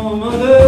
once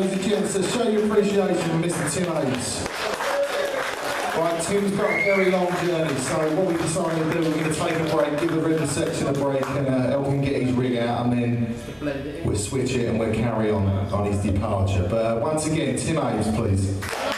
ladies and gents, so show your appreciation for Mr. Tim. Right, Tim's got a very long journey, so what we decided to do, we're going to take a break, give the rhythm section a break, and uh, help him get his rig out, and then we'll switch it and we'll carry on on his departure. But uh, once again, Tim please.